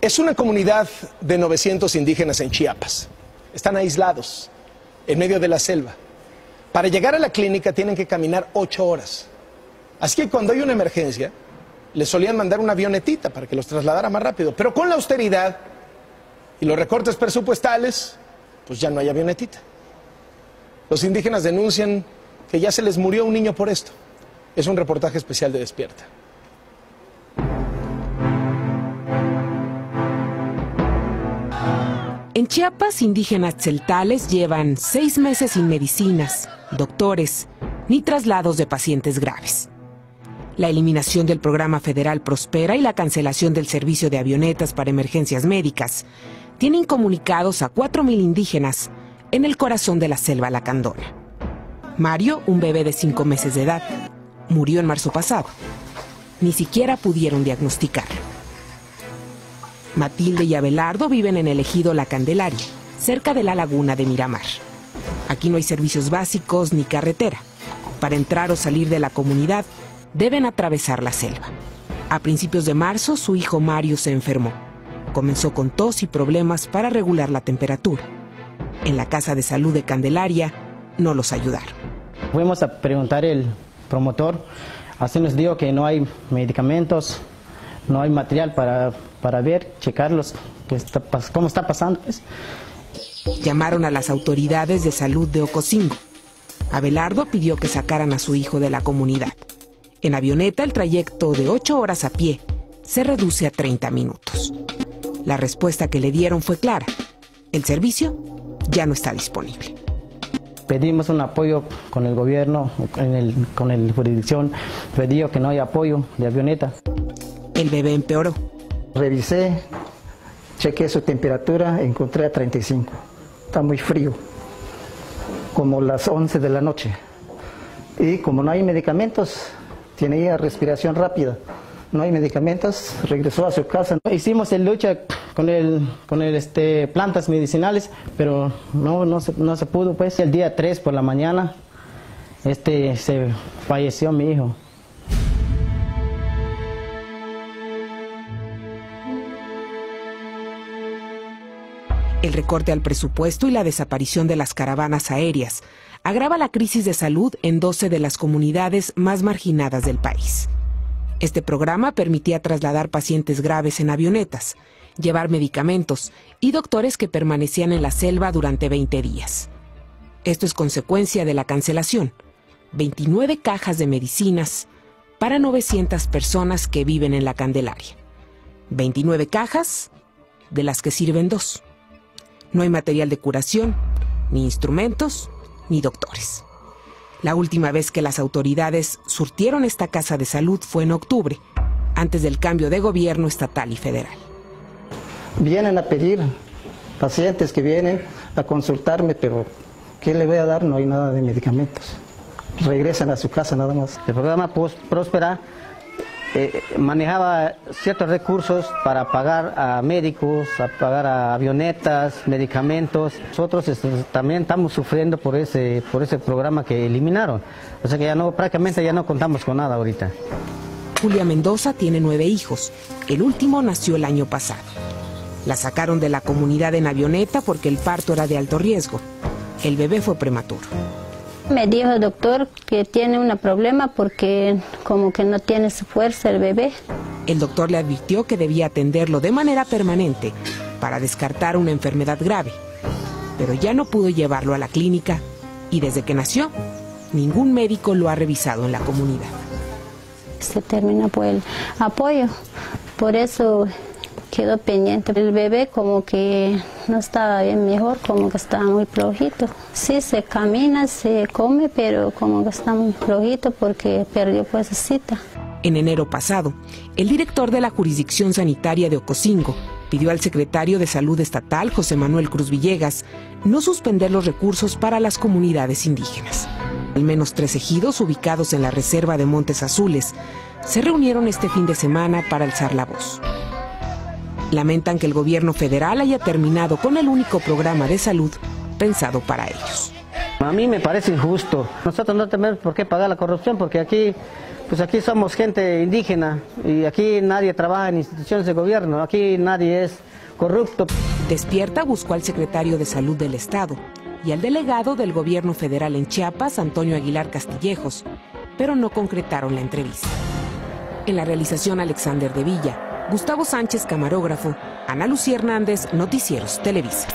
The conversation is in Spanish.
Es una comunidad de 900 indígenas en Chiapas. Están aislados, en medio de la selva. Para llegar a la clínica tienen que caminar ocho horas. Así que cuando hay una emergencia, les solían mandar una avionetita para que los trasladara más rápido. Pero con la austeridad y los recortes presupuestales, pues ya no hay avionetita. Los indígenas denuncian que ya se les murió un niño por esto. Es un reportaje especial de Despierta. En Chiapas, indígenas celtales llevan seis meses sin medicinas, doctores, ni traslados de pacientes graves. La eliminación del programa federal Prospera y la cancelación del servicio de avionetas para emergencias médicas tienen comunicados a 4.000 indígenas en el corazón de la selva lacandona. Mario, un bebé de cinco meses de edad, murió en marzo pasado. Ni siquiera pudieron diagnosticarlo. Matilde y Abelardo viven en el ejido La Candelaria, cerca de la laguna de Miramar. Aquí no hay servicios básicos ni carretera. Para entrar o salir de la comunidad deben atravesar la selva. A principios de marzo su hijo Mario se enfermó. Comenzó con tos y problemas para regular la temperatura. En la casa de salud de Candelaria no los ayudaron. Fuimos a preguntar el promotor, así nos dijo que no hay medicamentos, no hay material para, para ver, checarlos, está, cómo está pasando. Pues. Llamaron a las autoridades de salud de Ocosingo. Abelardo pidió que sacaran a su hijo de la comunidad. En avioneta el trayecto de 8 horas a pie se reduce a 30 minutos. La respuesta que le dieron fue clara. El servicio ya no está disponible. Pedimos un apoyo con el gobierno, con el, con la jurisdicción, pedí que no haya apoyo de avioneta. El bebé empeoró. Revisé, chequé su temperatura, encontré a 35. Está muy frío, como las 11 de la noche. Y como no hay medicamentos, tiene ya respiración rápida. No hay medicamentos, regresó a su casa. Hicimos el lucha con el, con el este, plantas medicinales, pero no, no, se, no se pudo. Pues el día 3 por la mañana este, se falleció mi hijo. El recorte al presupuesto y la desaparición de las caravanas aéreas agrava la crisis de salud en 12 de las comunidades más marginadas del país. Este programa permitía trasladar pacientes graves en avionetas, llevar medicamentos y doctores que permanecían en la selva durante 20 días. Esto es consecuencia de la cancelación. 29 cajas de medicinas para 900 personas que viven en la Candelaria. 29 cajas, de las que sirven dos. No hay material de curación, ni instrumentos, ni doctores. La última vez que las autoridades surtieron esta casa de salud fue en octubre, antes del cambio de gobierno estatal y federal. Vienen a pedir pacientes que vienen a consultarme, pero ¿qué le voy a dar? No hay nada de medicamentos. Regresan a su casa nada más. El programa Próspera eh, manejaba ciertos recursos para pagar a médicos, a pagar a avionetas, medicamentos. Nosotros este, también estamos sufriendo por ese, por ese programa que eliminaron. O sea que ya no, prácticamente ya no contamos con nada ahorita. Julia Mendoza tiene nueve hijos. El último nació el año pasado. La sacaron de la comunidad en avioneta porque el parto era de alto riesgo. El bebé fue prematuro. Me dijo el doctor que tiene un problema porque como que no tiene su fuerza el bebé. El doctor le advirtió que debía atenderlo de manera permanente para descartar una enfermedad grave, pero ya no pudo llevarlo a la clínica y desde que nació, ningún médico lo ha revisado en la comunidad. Se termina por el apoyo, por eso quedó pendiente. El bebé como que no estaba bien mejor, como que estaba muy flojito. Sí, se camina, se come, pero como que está muy flojito porque perdió pues cita. En enero pasado, el director de la jurisdicción sanitaria de Ocosingo pidió al secretario de Salud Estatal, José Manuel Cruz Villegas, no suspender los recursos para las comunidades indígenas. Al menos tres ejidos ubicados en la reserva de Montes Azules se reunieron este fin de semana para alzar la voz. Lamentan que el gobierno federal haya terminado con el único programa de salud pensado para ellos. A mí me parece injusto. Nosotros no tenemos por qué pagar la corrupción porque aquí Pues aquí somos gente indígena y aquí nadie trabaja en instituciones de gobierno, aquí nadie es corrupto. Despierta buscó al secretario de Salud del Estado y al delegado del gobierno federal en Chiapas, Antonio Aguilar Castillejos, pero no concretaron la entrevista. En la realización Alexander de Villa, Gustavo Sánchez, camarógrafo, Ana Lucía Hernández, Noticieros Televisa.